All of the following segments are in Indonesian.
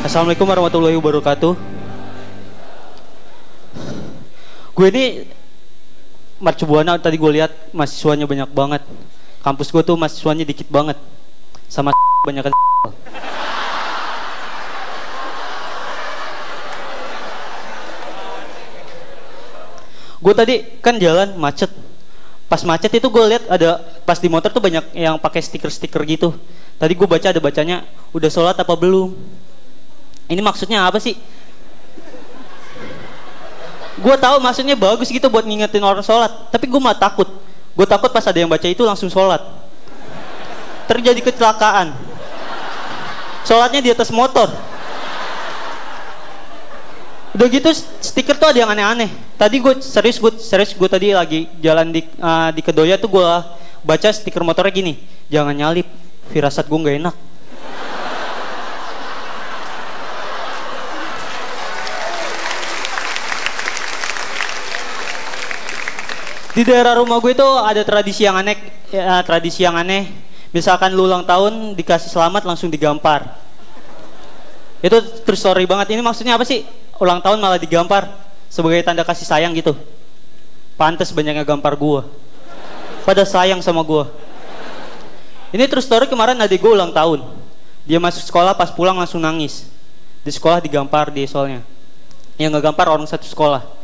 Assalamualaikum warahmatullahi wabarakatuh. Gue ini Mercubuana tadi gue lihat mahasiswanya banyak banget. Kampus gue tuh mahasiswanya dikit banget. Sama banyak Gue tadi kan jalan macet. Pas macet itu gue lihat ada pas di motor tuh banyak yang pakai stiker-stiker gitu. Tadi gue baca ada bacanya udah sholat apa belum. Ini maksudnya apa sih? Gue tahu maksudnya bagus gitu buat ngingetin orang sholat, tapi gue malah takut. Gue takut pas ada yang baca itu langsung sholat. Terjadi kecelakaan. Sholatnya di atas motor. Udah gitu stiker tuh ada yang aneh-aneh. Tadi gue serius gue serius gue tadi lagi jalan di uh, di Kedoya tuh gue baca stiker motornya gini, jangan nyalip, firasat gue nggak enak. Di daerah rumah gue itu ada tradisi yang aneh, ya, tradisi yang aneh. Misalkan lu ulang tahun dikasih selamat langsung digampar. Itu true story banget. Ini maksudnya apa sih? Ulang tahun malah digampar sebagai tanda kasih sayang gitu. Pantes banyaknya gampar gue. Pada sayang sama gue. Ini true story kemarin adik gue ulang tahun. Dia masuk sekolah pas pulang langsung nangis. Di sekolah digampar dia soalnya. Yang gampar orang satu sekolah.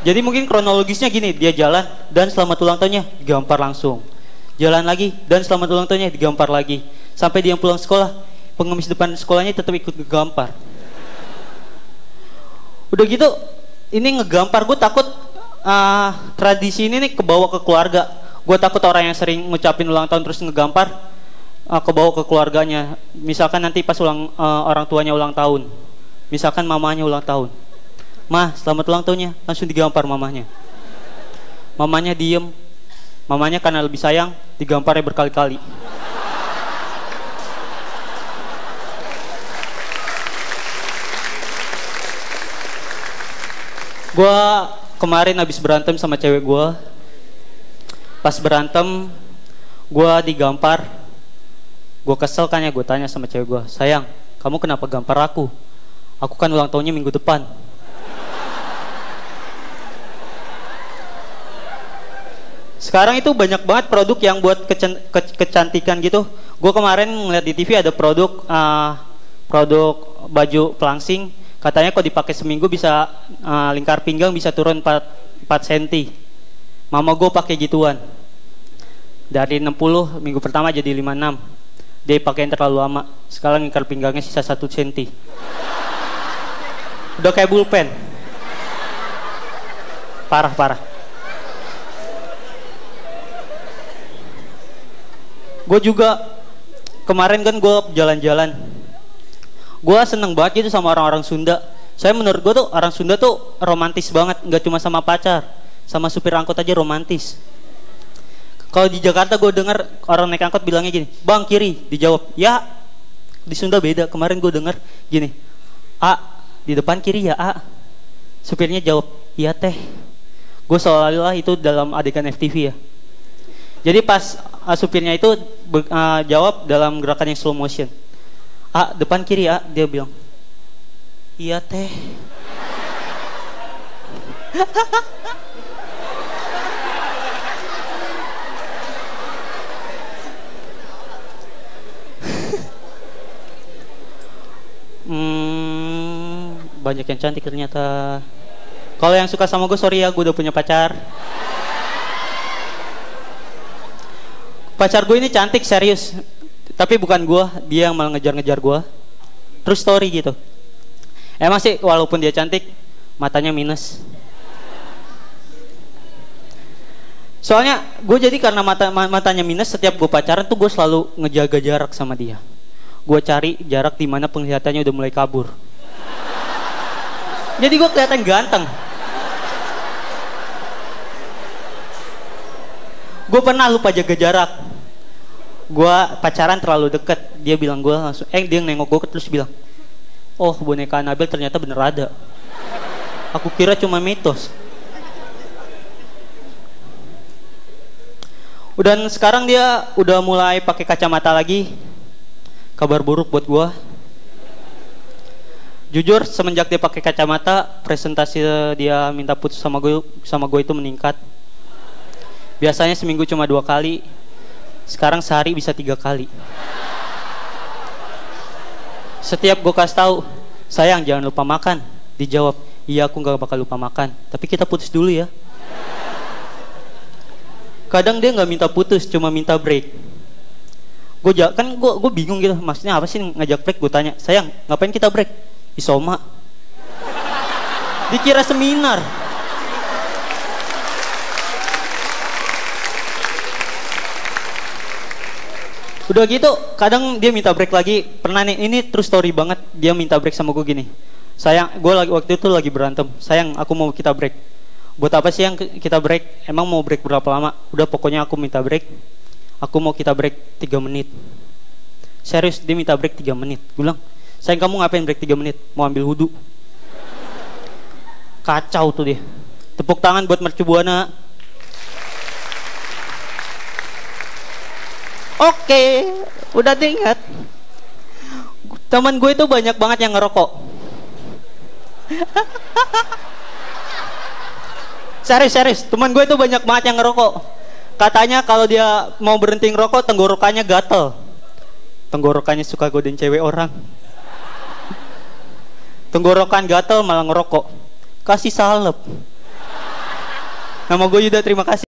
Jadi mungkin kronologisnya gini, dia jalan dan selamat ulang tahunnya digampar langsung. Jalan lagi dan selamat ulang tahunnya digampar lagi. Sampai dia pulang sekolah, pengemis depan sekolahnya tetap ikut ngegampar. Udah gitu, ini ngegampar gue takut uh, tradisi ini nih kebawa ke keluarga. Gue takut orang yang sering ngucapin ulang tahun terus ngegampar uh, kebawa ke keluarganya. Misalkan nanti pas ulang uh, orang tuanya ulang tahun, misalkan mamanya ulang tahun Mah, selamat ulang tahunnya. Langsung digampar mamanya. Mamanya diem. Mamanya karena lebih sayang, digamparnya berkali-kali. Gua kemarin habis berantem sama cewek gua. Pas berantem, gua digampar. Gua kesel kan ya, gua tanya sama cewek gua, "Sayang, kamu kenapa gampar aku? Aku kan ulang tahunnya minggu depan." Sekarang itu banyak banget produk yang buat kecen, ke, kecantikan gitu. Gue kemarin ngeliat di TV ada produk uh, produk baju pelangsing. Katanya kok dipakai seminggu bisa uh, lingkar pinggang bisa turun 4, 4 cm. Mama gue pakai gituan. Dari 60 minggu pertama jadi 56. Dia pakai yang terlalu lama. Sekarang lingkar pinggangnya sisa 1 cm. Udah kayak bulpen. Parah gue juga kemarin kan gue jalan-jalan. Gue seneng banget gitu sama orang-orang Sunda. Saya menurut gue tuh orang Sunda tuh romantis banget nggak cuma sama pacar sama supir angkot aja romantis. Kalau di Jakarta gue denger orang naik angkot bilangnya gini bang kiri dijawab ya di Sunda beda kemarin gue denger gini A di depan kiri ya A supirnya jawab iya teh. Gue seolah-olah itu dalam adegan FTV ya jadi pas uh, supirnya itu uh, jawab dalam gerakan yang slow motion. A depan kiri A dia bilang. Iya teh. hmm, banyak yang cantik ternyata. Kalau yang suka sama gue sorry ya, gue udah punya pacar. Pacar gue ini cantik serius. Tapi bukan gue dia yang malah ngejar-ngejar gue terus story gitu. Emang sih walaupun dia cantik matanya minus. Soalnya gue jadi karena mata matanya minus setiap gue pacaran tuh gue selalu ngejaga jarak sama dia. Gue cari jarak di mana penglihatannya udah mulai kabur. Jadi gue kelihatan ganteng gue pernah lupa jaga jarak. Gue pacaran terlalu deket. Dia bilang gue langsung eh dia nengok gue terus bilang oh boneka Nabil ternyata bener ada. Aku kira cuma mitos. Dan sekarang dia udah mulai pakai kacamata lagi. Kabar buruk buat gue jujur semenjak dia pakai kacamata presentasi dia minta putus sama gue sama gue itu meningkat biasanya seminggu cuma dua kali. Sekarang sehari bisa tiga kali. Setiap gue kasih tahu sayang jangan lupa makan. Dijawab iya aku nggak bakal lupa makan. Tapi kita putus dulu ya. Kadang dia nggak minta putus cuma minta break. Gue kan gue gue bingung gitu. Maksudnya apa sih ngajak break? Gue tanya sayang ngapain kita break? Isoma. Dikira seminar. Udah gitu, kadang dia minta break lagi. Pernah nih, ini true story banget. Dia minta break sama gue gini. Sayang, gue lagi waktu itu lagi berantem. Sayang, aku mau kita break. Buat apa sih yang kita break? Emang mau break berapa lama? Udah pokoknya aku minta break. Aku mau kita break 3 menit. Serius, dia minta break 3 menit. Gue bilang, Sayang kamu ngapain break 3 menit? Mau ambil wudhu. Kacau tuh dia. Tepuk tangan buat mercu buana. Oke, udah diingat. Teman gue itu banyak banget yang ngerokok. serius, serius. Teman gue itu banyak banget yang ngerokok. Katanya kalau dia mau berhenti ngerokok, tenggorokannya gatel. Tenggorokannya suka godain cewek orang tenggorokan gatel malah ngerokok kasih salep nama gue Yuda terima kasih